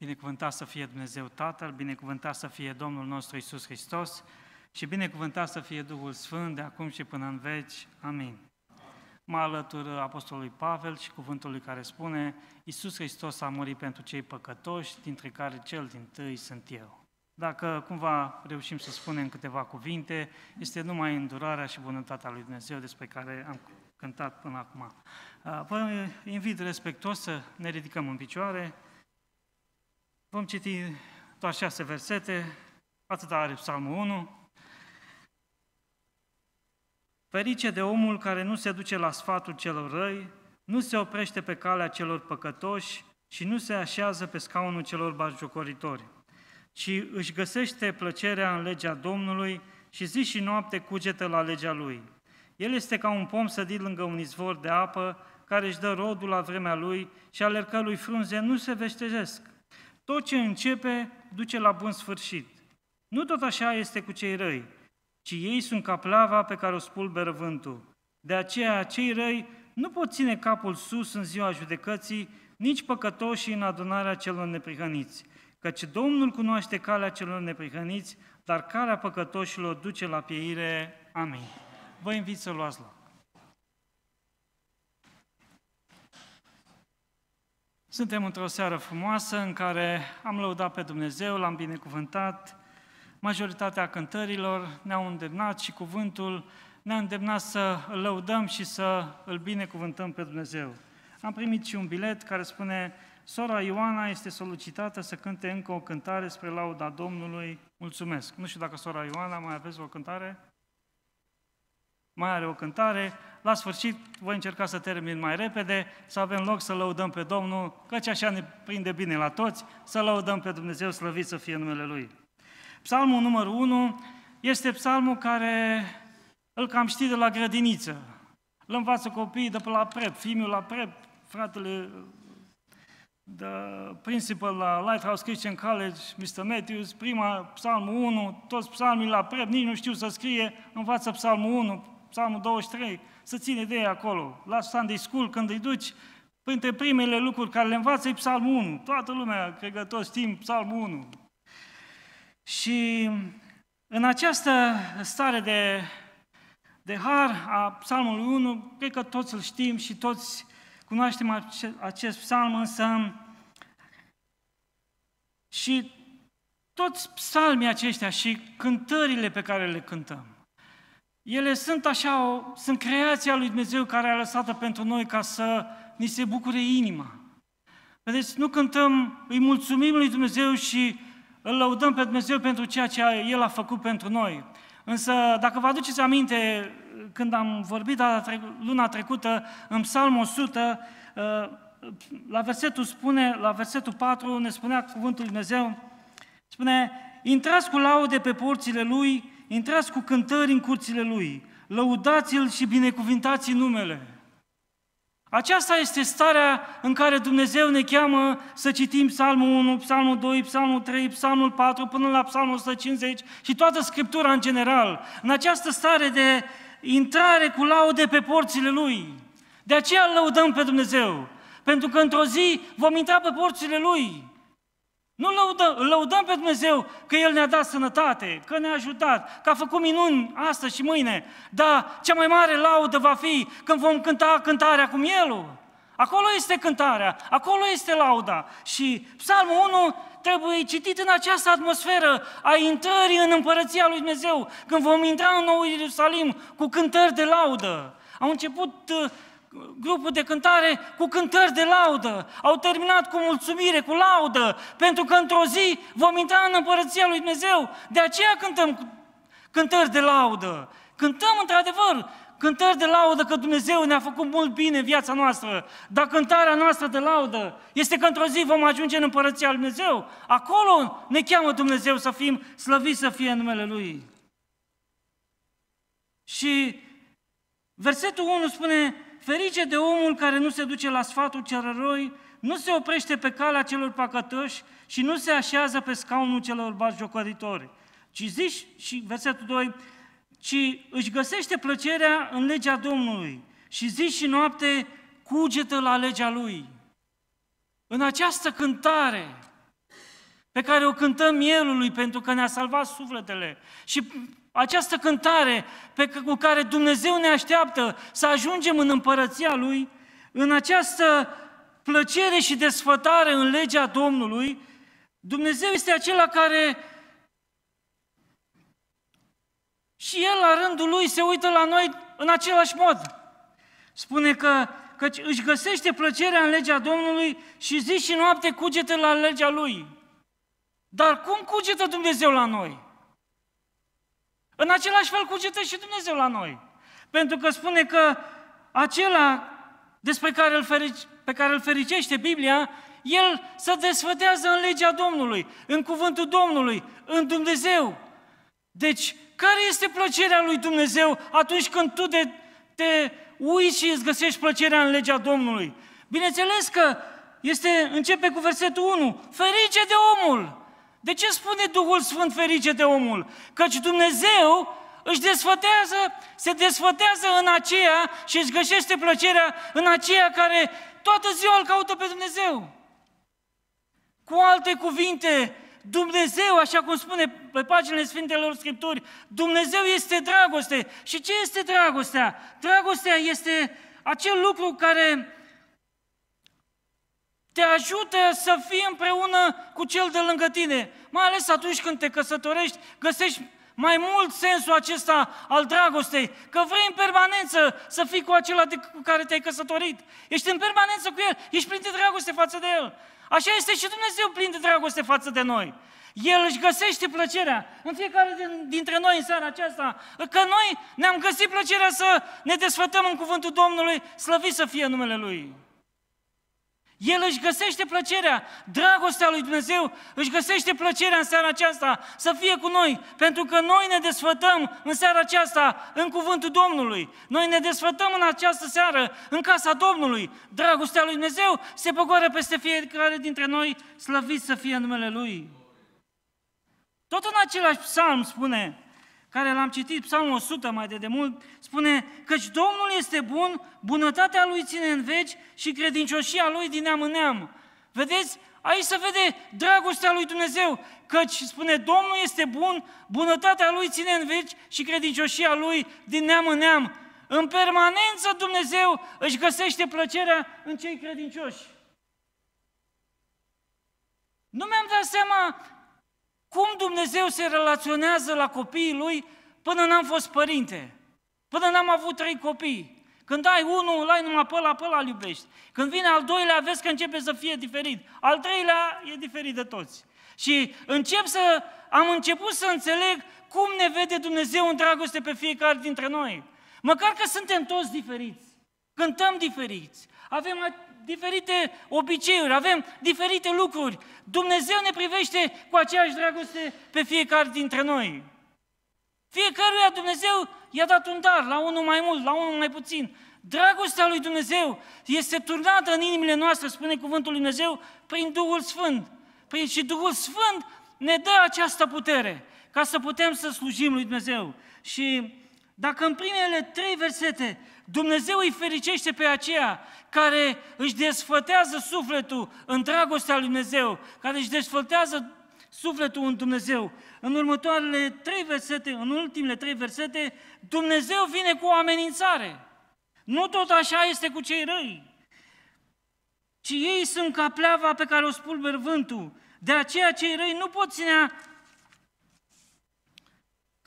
Binecuvântat să fie Dumnezeu Tatăl, binecuvântat să fie Domnul nostru Isus Hristos și binecuvântat să fie Duhul Sfânt de acum și până în veci. Amin. Mă alătur Apostolului Pavel și cuvântul care spune Isus Hristos a murit pentru cei păcătoși, dintre care cel din tâi sunt eu. Dacă cumva reușim să spunem câteva cuvinte, este numai îndurarea și bunătatea lui Dumnezeu despre care am cântat până acum. Vă invit respectuos să ne ridicăm în picioare, Vom citi doar șase versete, atât are Psalmul 1. Ferice de omul care nu se duce la sfatul celor răi, nu se oprește pe calea celor păcătoși și nu se așează pe scaunul celor batjocoritori, ci își găsește plăcerea în legea Domnului și zi și noapte cugetă la legea Lui. El este ca un pom sădit lângă un izvor de apă, care își dă rodul la vremea lui și ale cărui frunze nu se veștejesc. Tot ce începe duce la bun sfârșit. Nu tot așa este cu cei răi, ci ei sunt ca plava pe care o spulberă vântul. De aceea, cei răi nu pot ține capul sus în ziua judecății, nici păcătoși în adunarea celor neprihăniți, căci Domnul cunoaște calea celor neprihăniți, dar calea păcătoșilor duce la pieire. Amin. Vă invit să luați loc. Suntem într-o seară frumoasă în care am lăudat pe Dumnezeu, l-am binecuvântat, majoritatea cântărilor ne-au îndemnat și cuvântul ne-a îndemnat să îl lăudăm și să îl binecuvântăm pe Dumnezeu. Am primit și un bilet care spune Sora Ioana este solicitată să cânte încă o cântare spre lauda Domnului. Mulțumesc! Nu știu dacă sora Ioana mai aveți o cântare? Mai are o cântare la sfârșit voi încerca să termin mai repede, să avem loc să lăudăm pe Domnul, căci așa ne prinde bine la toți, să lăudăm pe Dumnezeu, slăvit să fie numele Lui. Psalmul numărul 1 este psalmul care îl cam știi de la grădiniță. Îl învață copiii de pe la prep, fiul la prep, fratele the principal la Lighthouse Christian College, Mr. Matthews, prima, psalmul 1, toți psalmii la prep, nici nu știu să scrie, învață psalmul 1, psalmul 23, să ține de ei acolo. La Sunday School, când îi duci, printre primele lucruri care le învață e psalmul 1. Toată lumea, cred că toți știm psalmul 1. Și în această stare de, de har a psalmului 1, cred că toți îl știm și toți cunoaștem acest, acest psalm, însă și toți psalmii aceștia și cântările pe care le cântăm, ele sunt așa, o, sunt creația lui Dumnezeu care a lăsat pentru noi ca să ni se bucure inima. Vedeți, nu cântăm, îi mulțumim lui Dumnezeu și îl lăudăm pe Dumnezeu pentru ceea ce El a făcut pentru noi. Însă, dacă vă aduceți aminte, când am vorbit luna trecută în Psalmul 100, ă, la versetul spune, la versetul 4 ne spunea cuvântul lui Dumnezeu, spune, intrați cu laude pe porțile Lui, intrați cu cântări în curțile Lui, lăudați-L și binecuvintați numele. Aceasta este starea în care Dumnezeu ne cheamă să citim Psalmul 1, Psalmul 2, Psalmul 3, Psalmul 4, până la Psalmul 150 și toată Scriptura în general. În această stare de intrare cu laude pe porțile Lui. De aceea îl lăudăm pe Dumnezeu. Pentru că într-o zi vom intra pe porțile Lui. Nu lăudăm, îl lăudăm pe Dumnezeu că El ne-a dat sănătate, că ne-a ajutat, că a făcut minuni astăzi și mâine. Dar cea mai mare laudă va fi când vom cânta cântarea cum El. Acolo este cântarea, acolo este lauda. Și Psalmul 1 trebuie citit în această atmosferă a intrării în împărăția lui Dumnezeu, când vom intra în nou Ierusalim cu cântări de laudă. Au început uh, grupul de cântare cu cântări de laudă. Au terminat cu mulțumire, cu laudă, pentru că într-o zi vom intra în împărăția lui Dumnezeu. De aceea cântăm cântări de laudă. Cântăm într-adevăr cântări de laudă că Dumnezeu ne-a făcut mult bine în viața noastră, dar cântarea noastră de laudă este că într-o zi vom ajunge în împărăția lui Dumnezeu. Acolo ne cheamă Dumnezeu să fim slăviți să fie numele Lui. Și versetul 1 spune, Ferice de omul care nu se duce la sfatul celoroi, nu se oprește pe calea celor păcătoși și nu se așează pe scaunul celor batjocoritori. Ci zici, și versetul 2, ci își găsește plăcerea în legea Domnului și zi și noapte cugetă la legea Lui. În această cântare, pe care o cântăm Mielului pentru că ne-a salvat sufletele. Și această cântare pe cu care Dumnezeu ne așteaptă să ajungem în împărăția Lui, în această plăcere și desfătare în legea Domnului, Dumnezeu este acela care și El la rândul Lui se uită la noi în același mod. Spune că căci își găsește plăcerea în legea Domnului și zi și noapte cugetă la legea Lui. Dar cum cugetă Dumnezeu la noi? În același fel cugetă și Dumnezeu la noi. Pentru că spune că acela despre care îl ferice, pe care îl fericește Biblia, el se desfătează în legea Domnului, în cuvântul Domnului, în Dumnezeu. Deci, care este plăcerea lui Dumnezeu atunci când tu de, te uiți și îți găsești plăcerea în legea Domnului? Bineînțeles că este, începe cu versetul 1. Ferice de omul! De ce spune Duhul Sfânt ferice de omul? Căci Dumnezeu își desfătează, se desfătează în aceea și își găsește plăcerea în aceea care toată ziua îl caută pe Dumnezeu. Cu alte cuvinte, Dumnezeu, așa cum spune pe paginile Sfintelor Scripturi, Dumnezeu este dragoste. Și ce este dragostea? Dragostea este acel lucru care te ajută să fii împreună cu cel de lângă tine. Mai ales atunci când te căsătorești, găsești mai mult sensul acesta al dragostei, că vrei în permanență să fii cu acela de, cu care te-ai căsătorit. Ești în permanență cu el, ești plin de dragoste față de el. Așa este și Dumnezeu plin de dragoste față de noi. El își găsește plăcerea în fiecare dintre noi în seara aceasta, că noi ne-am găsit plăcerea să ne desfătăm în cuvântul Domnului, slăvit să fie numele Lui. El își găsește plăcerea, dragostea lui Dumnezeu își găsește plăcerea în seara aceasta să fie cu noi, pentru că noi ne desfătăm în seara aceasta în cuvântul Domnului. Noi ne desfătăm în această seară în casa Domnului. Dragostea lui Dumnezeu se păgoară peste fiecare dintre noi, slăvit să fie numele Lui. Tot în același psalm spune, care l-am citit, Psalmul 100 mai de demult, spune căci Domnul este bun, bunătatea Lui ține în veci și credincioșia Lui din neam în neam. Vedeți? Aici se vede dragostea lui Dumnezeu, căci spune Domnul este bun, bunătatea Lui ține în veci și credincioșia Lui din neam în neam. În permanență Dumnezeu își găsește plăcerea în cei credincioși. Nu mi-am dat seama cum Dumnezeu se relaționează la copiii lui până n-am fost părinte, până n-am avut trei copii. Când ai unul, îl ai numai pe ăla, pe ăla îl iubești. Când vine al doilea, vezi că începe să fie diferit. Al treilea e diferit de toți. Și încep să, am început să înțeleg cum ne vede Dumnezeu în dragoste pe fiecare dintre noi. Măcar că suntem toți diferiți, cântăm diferiți, avem diferite obiceiuri, avem diferite lucruri. Dumnezeu ne privește cu aceeași dragoste pe fiecare dintre noi. Fiecăruia Dumnezeu i-a dat un dar, la unul mai mult, la unul mai puțin. Dragostea lui Dumnezeu este turnată în inimile noastre, spune cuvântul lui Dumnezeu, prin Duhul Sfânt. Prin și Duhul Sfânt ne dă această putere ca să putem să slujim lui Dumnezeu. Și dacă în primele trei versete Dumnezeu îi fericește pe aceea care își desfătează sufletul în dragostea lui Dumnezeu, care își desfătează sufletul în Dumnezeu. În următoarele trei versete, în ultimele trei versete, Dumnezeu vine cu o amenințare. Nu tot așa este cu cei răi, ci ei sunt ca pleava pe care o spulber vântul. De aceea cei răi nu pot ținea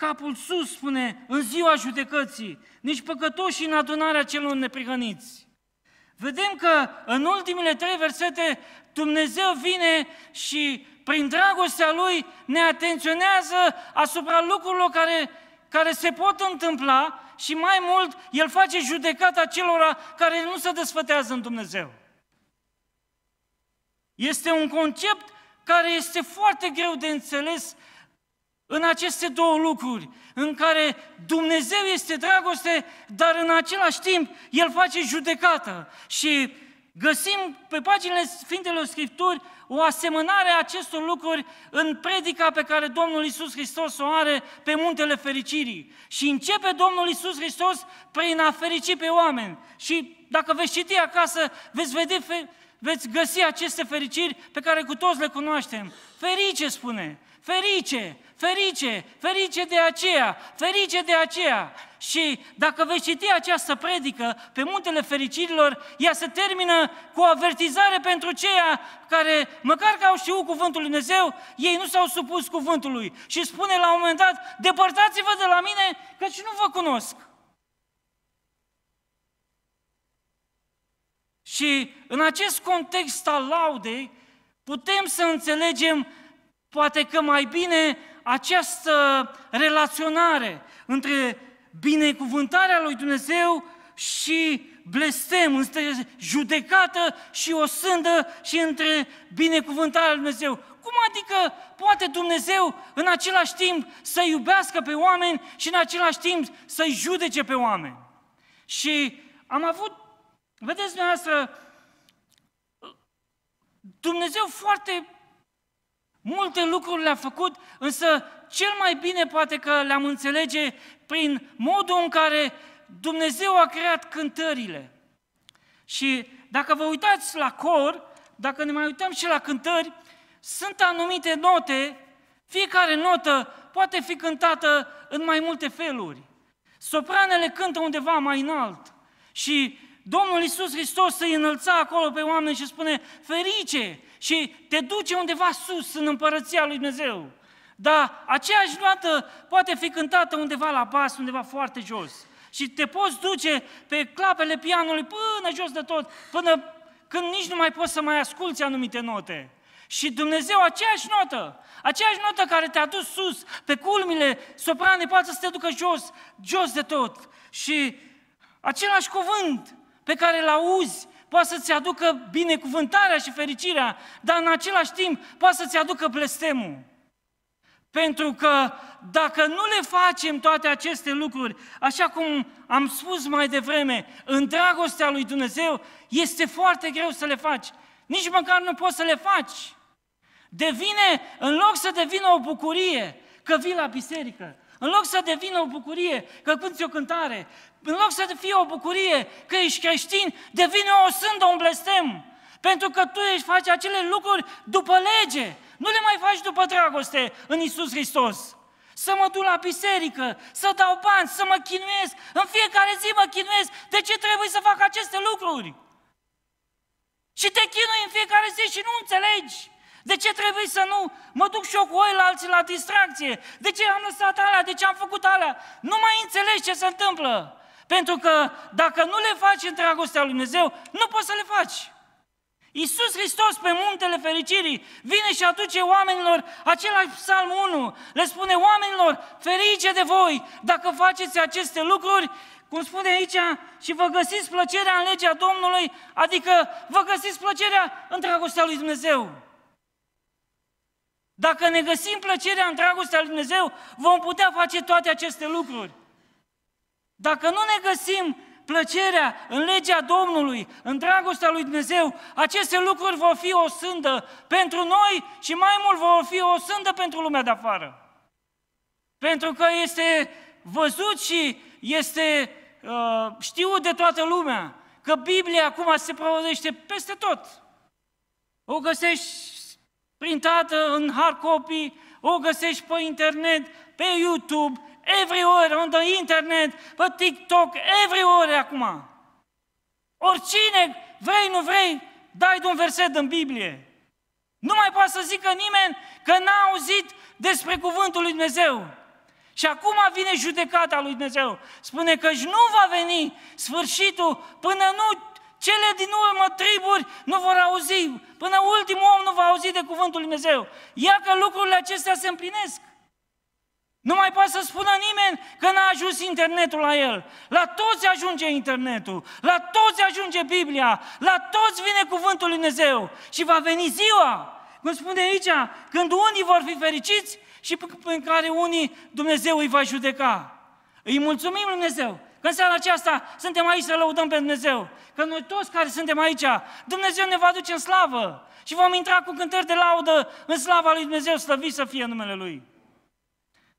capul sus, spune, în ziua judecății, nici păcătoși în adunarea celor neprihăniți. Vedem că în ultimele trei versete Dumnezeu vine și prin dragostea Lui ne atenționează asupra lucrurilor care, care se pot întâmpla și mai mult El face judecata celor care nu se desfătează în Dumnezeu. Este un concept care este foarte greu de înțeles în aceste două lucruri, în care Dumnezeu este dragoste, dar în același timp El face judecată. Și găsim pe paginile Sfintelor Scripturi o asemănare a acestor lucruri în predica pe care Domnul Isus Hristos o are pe muntele fericirii. Și începe Domnul Isus Hristos prin a ferici pe oameni. Și dacă veți citi acasă, veți vedea, veți găsi aceste fericiri pe care cu toți le cunoaștem. Ferice, spune, ferice, ferice, ferice de aceea, ferice de aceea. Și dacă veți citi această predică pe muntele fericirilor, ea se termină cu o avertizare pentru ceia care, măcar că au știut cuvântul lui Dumnezeu, ei nu s-au supus cuvântului. Și spune la un moment dat, depărtați-vă de la mine, căci nu vă cunosc. Și în acest context al laudei, putem să înțelegem poate că mai bine această relaționare între binecuvântarea lui Dumnezeu și blestem, între judecată și o sândă și între binecuvântarea lui Dumnezeu. Cum adică poate Dumnezeu în același timp să iubească pe oameni și în același timp să-i judece pe oameni? Și am avut, vedeți dumneavoastră, Dumnezeu foarte multe lucruri le-a făcut, însă cel mai bine poate că le-am înțelege prin modul în care Dumnezeu a creat cântările. Și dacă vă uitați la cor, dacă ne mai uităm și la cântări, sunt anumite note, fiecare notă poate fi cântată în mai multe feluri. Sopranele cântă undeva mai înalt și Domnul Iisus Hristos îi înălța acolo pe oameni și spune, ferice, și te duce undeva sus în împărăția lui Dumnezeu. Dar aceeași notă poate fi cântată undeva la bas, undeva foarte jos. Și te poți duce pe clapele pianului până jos de tot, până când nici nu mai poți să mai asculți anumite note. Și Dumnezeu, aceeași notă, aceeași notă care te-a dus sus, pe culmile soprane, poate să te ducă jos, jos de tot. Și același cuvânt pe care îl auzi poate să-ți aducă binecuvântarea și fericirea, dar în același timp poate să-ți aducă blestemul. Pentru că dacă nu le facem toate aceste lucruri, așa cum am spus mai devreme, în dragostea lui Dumnezeu, este foarte greu să le faci. Nici măcar nu poți să le faci. Devine, în loc să devină o bucurie că vii la biserică, în loc să devină o bucurie că cânti o cântare, în loc să fie o bucurie că ești creștin, devine o sândă, un blestem. Pentru că tu ești faci acele lucruri după lege. Nu le mai faci după dragoste în Isus Hristos. Să mă duc la biserică, să dau bani, să mă chinuiesc. În fiecare zi mă chinuiesc. De ce trebuie să fac aceste lucruri? Și te chinui în fiecare zi și nu înțelegi. De ce trebuie să nu mă duc și eu cu la alții la distracție? De ce am lăsat alea? De ce am făcut alea? Nu mai înțelegi ce se întâmplă. Pentru că dacă nu le faci în dragostea lui Dumnezeu, nu poți să le faci. Iisus Hristos pe muntele fericirii vine și aduce oamenilor același psalm 1. Le spune oamenilor, ferice de voi dacă faceți aceste lucruri, cum spune aici, și vă găsiți plăcerea în legea Domnului, adică vă găsiți plăcerea în dragostea lui Dumnezeu. Dacă ne găsim plăcerea în dragostea lui Dumnezeu, vom putea face toate aceste lucruri. Dacă nu ne găsim plăcerea în legea Domnului, în dragostea lui Dumnezeu, aceste lucruri vor fi o sândă pentru noi și mai mult vor fi o sândă pentru lumea de afară. Pentru că este văzut și este uh, știut de toată lumea că Biblia acum se provodește peste tot. O găsești printată în hard copy, o găsești pe internet, pe YouTube, everywhere, on the internet, pe TikTok, everywhere acum. Oricine, vrei, nu vrei, dai de un verset în Biblie. Nu mai poate să zică nimeni că n-a auzit despre cuvântul lui Dumnezeu. Și acum vine judecata lui Dumnezeu. Spune că nu va veni sfârșitul până nu cele din urmă triburi nu vor auzi, până ultimul om nu va auzi de cuvântul lui Dumnezeu. Ia că lucrurile acestea se împlinesc. Nu mai poate să spună nimeni că n-a ajuns internetul la el. La toți ajunge internetul, la toți ajunge Biblia, la toți vine cuvântul lui Dumnezeu. Și va veni ziua, cum spune aici, când unii vor fi fericiți și în care unii Dumnezeu îi va judeca. Îi mulțumim lui Dumnezeu că în seara aceasta suntem aici să lăudăm pe Dumnezeu. Că noi toți care suntem aici, Dumnezeu ne va duce în slavă. Și vom intra cu cântări de laudă în slava lui Dumnezeu, slăvit să fie numele Lui.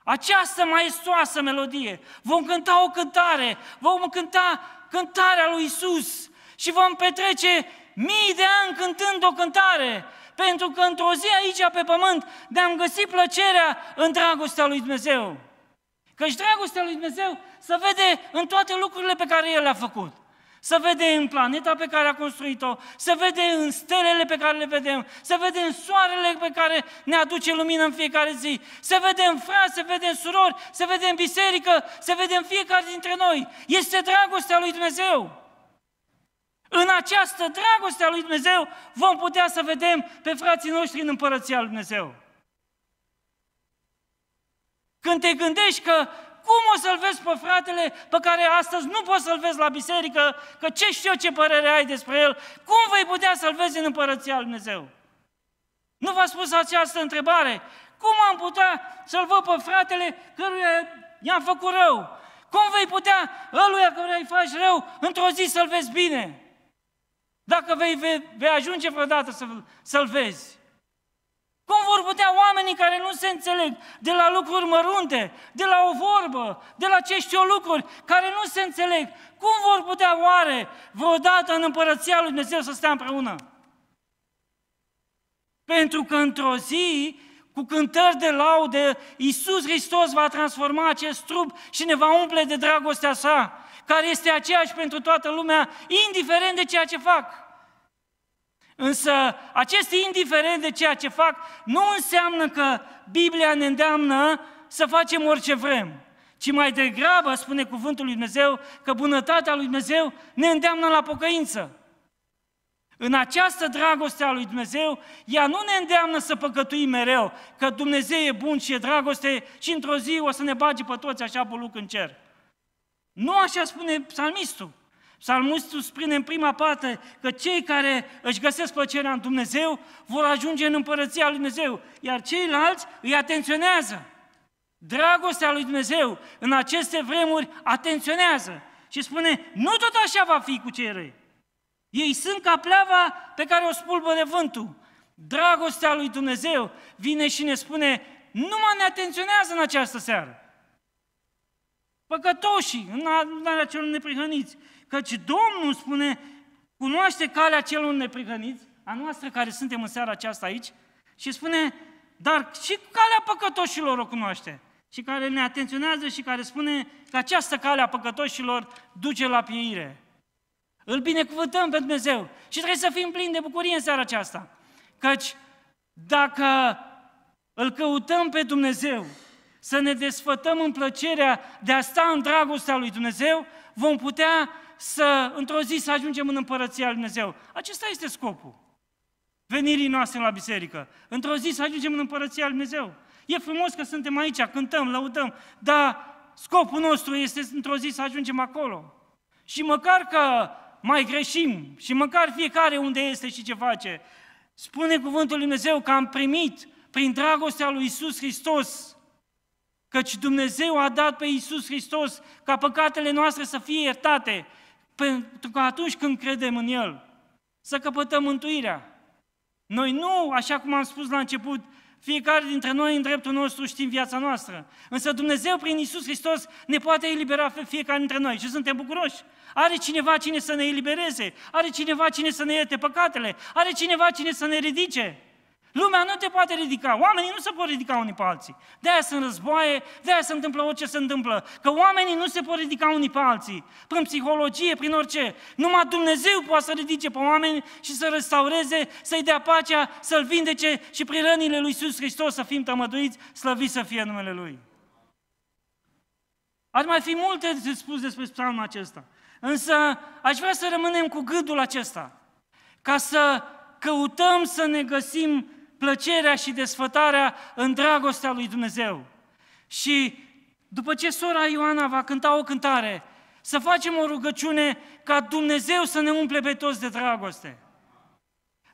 Această maestoasă melodie. Vom cânta o cântare, vom cânta cântarea lui Isus și vom petrece mii de ani cântând o cântare, pentru că într-o zi aici pe pământ ne-am găsit plăcerea în dragostea lui Dumnezeu. Căci dragostea lui Dumnezeu se vede în toate lucrurile pe care El le-a făcut. Se vede în planeta pe care a construit-o, se vede în stelele pe care le vedem, se vede în soarele pe care ne aduce lumină în fiecare zi, se vede în frați, se vede în surori, se vede în biserică, se vede în fiecare dintre noi. Este dragostea lui Dumnezeu. În această dragoste a lui Dumnezeu vom putea să vedem pe frații noștri în împărăția lui Dumnezeu. Când te gândești că cum o să-l vezi pe fratele pe care astăzi nu poți să-l vezi la biserică, că ce știu eu ce părere ai despre el, cum vei putea să-l vezi în împărăția lui Dumnezeu? Nu v-a spus această întrebare? Cum am putea să-l văd pe fratele căruia i-am făcut rău? Cum vei putea ăluia căruia îi faci rău într-o zi să-l vezi bine? Dacă vei, vei, vei ajunge vreodată să, să-l vezi. Cum vor putea oamenii care nu se înțeleg de la lucruri mărunte, de la o vorbă, de la ce știu lucruri, care nu se înțeleg, cum vor putea oare vreodată în împărăția lui Dumnezeu să stea împreună? Pentru că într-o zi, cu cântări de laude, Iisus Hristos va transforma acest trup și ne va umple de dragostea sa, care este aceeași pentru toată lumea, indiferent de ceea ce fac. Însă acest indiferent de ceea ce fac nu înseamnă că Biblia ne îndeamnă să facem orice vrem, ci mai degrabă spune cuvântul lui Dumnezeu că bunătatea lui Dumnezeu ne îndeamnă la pocăință. În această dragoste a lui Dumnezeu, ea nu ne îndeamnă să păcătuim mereu, că Dumnezeu e bun și e dragoste și într-o zi o să ne bage pe toți așa buluc în cer. Nu așa spune psalmistul. Psalmistul spune în prima parte că cei care își găsesc plăcerea în Dumnezeu vor ajunge în împărăția lui Dumnezeu, iar ceilalți îi atenționează. Dragostea lui Dumnezeu în aceste vremuri atenționează și spune, nu tot așa va fi cu cei răi. Ei sunt ca pleava pe care o spulbă de vântul. Dragostea lui Dumnezeu vine și ne spune, nu mă ne atenționează în această seară. Păcătoșii, în adunarea celor neprihăniți, Căci Domnul spune, cunoaște calea celor neprihăniți, a noastră care suntem în seara aceasta aici, și spune, dar și calea păcătoșilor o cunoaște. Și care ne atenționează și care spune că această cale a păcătoșilor duce la pieire. Îl binecuvântăm pe Dumnezeu și trebuie să fim plini de bucurie în seara aceasta. Căci dacă îl căutăm pe Dumnezeu, să ne desfătăm în plăcerea de a sta în dragostea lui Dumnezeu, vom putea să, într-o zi, să ajungem în împărăția lui Dumnezeu. Acesta este scopul venirii noastre la biserică. Într-o zi să ajungem în împărăția lui Dumnezeu. E frumos că suntem aici, cântăm, lăudăm, dar scopul nostru este într-o zi să ajungem acolo. Și măcar că mai greșim și măcar fiecare unde este și ce face, spune cuvântul lui Dumnezeu că am primit prin dragostea lui Isus Hristos Căci Dumnezeu a dat pe Iisus Hristos ca păcatele noastre să fie iertate, pentru că atunci când credem în El, să căpătăm mântuirea. Noi nu, așa cum am spus la început, fiecare dintre noi în dreptul nostru știm viața noastră. Însă Dumnezeu prin Iisus Hristos ne poate elibera pe fiecare dintre noi și suntem bucuroși. Are cineva cine să ne elibereze, are cineva cine să ne ierte păcatele, are cineva cine să ne ridice. Lumea nu te poate ridica, oamenii nu se pot ridica unii pe alții. De-aia sunt războaie, de-aia se întâmplă orice se întâmplă. Că oamenii nu se pot ridica unii pe alții. Prin psihologie, prin orice. Numai Dumnezeu poate să ridice pe oameni și să restaureze, să-i dea pacea, să-L vindece și prin rănile lui Iisus Hristos să fim tămăduiți, slăviți să fie numele Lui. Ar mai fi multe de spus despre psalmul acesta. Însă aș vrea să rămânem cu gândul acesta. Ca să căutăm să ne găsim plăcerea și desfătarea în dragostea lui Dumnezeu. Și după ce sora Ioana va cânta o cântare, să facem o rugăciune ca Dumnezeu să ne umple pe toți de dragoste.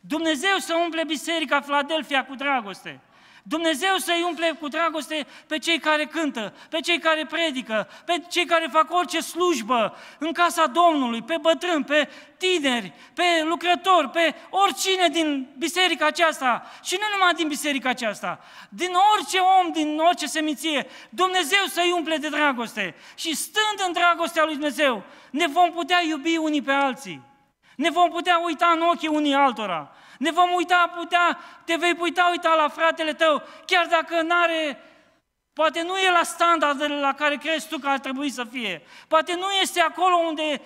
Dumnezeu să umple Biserica Filadelfia cu dragoste. Dumnezeu să-i umple cu dragoste pe cei care cântă, pe cei care predică, pe cei care fac orice slujbă în casa Domnului, pe bătrâni, pe tineri, pe lucrători, pe oricine din biserica aceasta și nu numai din biserica aceasta, din orice om, din orice seminție, Dumnezeu să-i umple de dragoste și stând în dragostea lui Dumnezeu, ne vom putea iubi unii pe alții. Ne vom putea uita în ochii unii altora. Ne vom uita, putea, te vei putea uita la fratele tău, chiar dacă nu are Poate nu e la standardele la care crezi tu că ar trebui să fie. Poate nu este acolo unde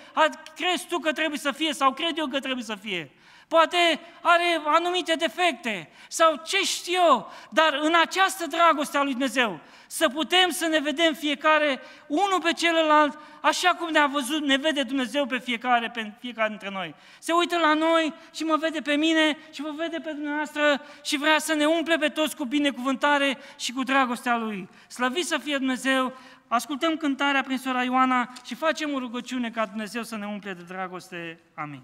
crezi tu că trebuie să fie sau cred eu că trebuie să fie. Poate are anumite defecte sau ce știu eu, dar în această dragoste a lui Dumnezeu să putem să ne vedem fiecare unul pe celălalt, așa cum ne-a văzut, ne vede Dumnezeu pe fiecare, pe fiecare dintre noi. Se uită la noi și mă vede pe mine și mă vede pe dumneavoastră și vrea să ne umple pe toți cu binecuvântare și cu dragostea Lui. Slăvit să fie Dumnezeu! Ascultăm cântarea prin sora Ioana și facem o rugăciune ca Dumnezeu să ne umple de dragoste. Amin.